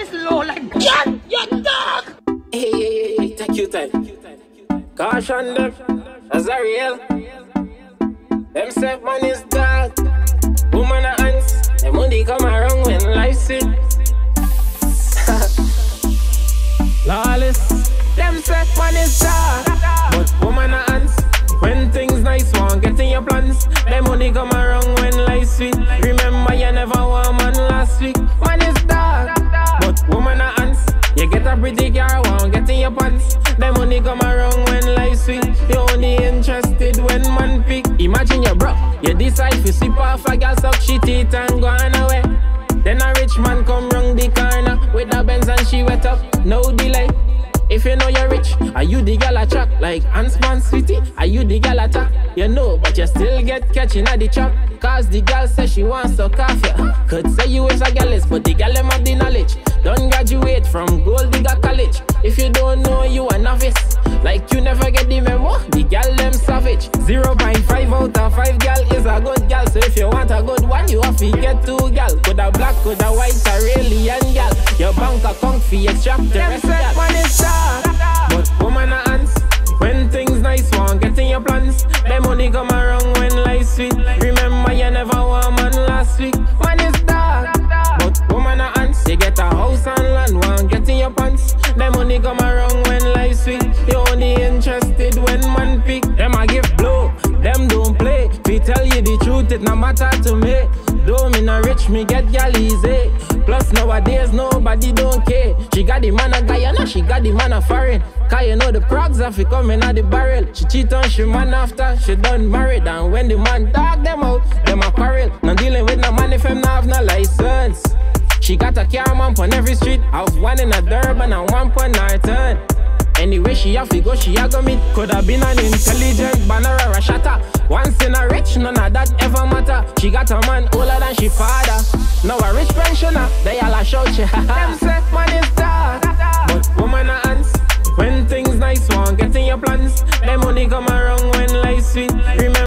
this low like John, your dog. Hey, hey, hey, take your time. Caution them, that's a real. Them set man is dark. Woman a hands, them money come around when life sweet. Lawless, them set man is dark. But woman a hands, when things nice, want get in your plans. Them money come around when life sweet. Remember pretty car, want get in your pants. Them money come around when life sweet. You only interested when man pick. Imagine you broke, you decide to sweep off a girl suck she teeth and go on away. Then a rich man come round the you the gal attack like Ansman City? Are you the gal attack? You know, but you still get catching at the chop. Cause the gal says she wants to off ya. Could say you is a gallus, but the gal them have the knowledge. Don't graduate from Gold Digger College. If you don't know, you a novice. Like you never get the memo, the gal them savage. 0.5 out of 5 gal is a good gal. So if you want a good one, you have to get two gal. Could a black, could a white, a alien gal. Your bank account fee extract the rest gal. Your plans. The money come around when life sweet. Remember you never want man last week. Man is dark, but woman a hands. You get a house and land, want get in your pants. The money come around when life sweet. You only interested when man pick. Them I give blow, them don't play. We tell you the truth, it no matter to me. Though me not rich, me get gal easy. Plus nowadays nobody don't care. She got the man a Guyana, she got the man a foreign. Cause you know the progs have to coming out the barrel. She cheat on she man after she done married. And when the man dog them out, them a quarrel. Not dealing with no man if him not have no license. She got a car man on every street. Have one in a Durban and one on Norton. Anyway, she have to go, she a go meet. Could have been an intelligent banner or a shatter. Once in a rich, none of that ever matter. She got a man older than she father. Now a rich pensioner, they all a shout she Them say man dark, but woman a ants. When things nice, won't get in your plans. Them money come around when life's sweet. Remember